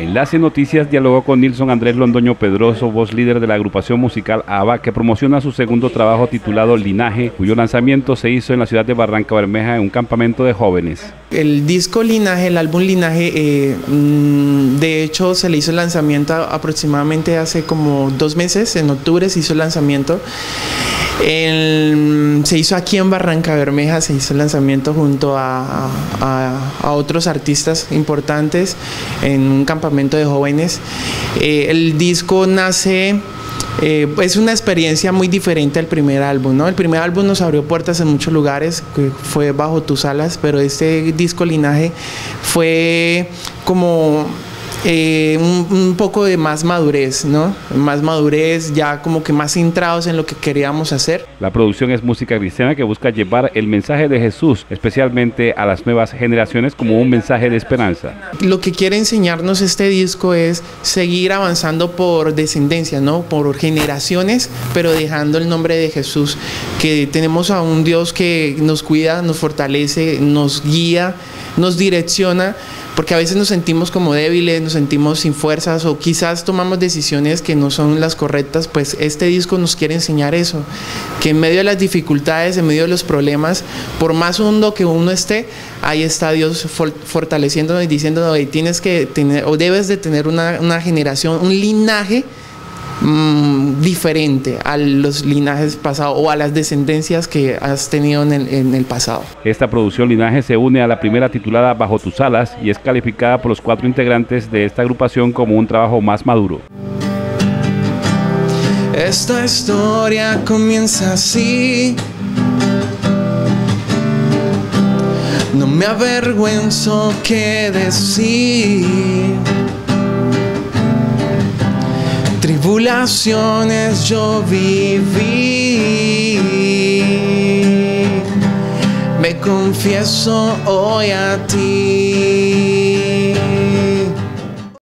Enlace Noticias dialogó con Nilson Andrés Londoño Pedroso, voz líder de la agrupación musical ABA, que promociona su segundo trabajo titulado Linaje, cuyo lanzamiento se hizo en la ciudad de Barranca Bermeja en un campamento de jóvenes. El disco Linaje, el álbum Linaje, eh, mm, de hecho se le hizo el lanzamiento aproximadamente hace como dos meses, en octubre se hizo el lanzamiento. Se hizo aquí en Barranca Bermeja, se hizo el lanzamiento junto a, otros artistas importantes en un campamento de jóvenes. Eh, el disco nace... Eh, es una experiencia muy diferente al primer álbum, ¿no? El primer álbum nos abrió puertas en muchos lugares, fue bajo tus alas, pero este disco Linaje fue como eh, un, poco de más madurez, ¿no? Más madurez, ya como que más centrados en lo que queríamos hacer. La producción es música cristiana que busca llevar el mensaje de Jesús, especialmente a las nuevas generaciones, como un mensaje de esperanza. Lo que quiere enseñarnos este disco es seguir avanzando por descendencia, ¿no? Por generaciones, pero dejando el nombre de Jesús, que tenemos a un Dios que nos cuida, nos fortalece, nos guía, nos direcciona porque a veces nos sentimos como débiles, nos sentimos sin fuerzas o quizás tomamos decisiones que no son las correctas, pues este disco nos quiere enseñar eso, que en medio de las dificultades, en medio de los problemas, por más hondo que uno esté, ahí está Dios fortaleciéndonos y diciéndonos, tienes que tener o debes de tener una, una generación, un linaje Mm, diferente a los linajes pasados o a las descendencias que has tenido en el, en el pasado. Esta producción Linaje se une a la primera titulada Bajo tus alas y es calificada por los cuatro integrantes de esta agrupación como un trabajo más maduro. Esta historia comienza así. No me avergüenzo que decir tribulaciones yo viví. Me confieso hoy a ti.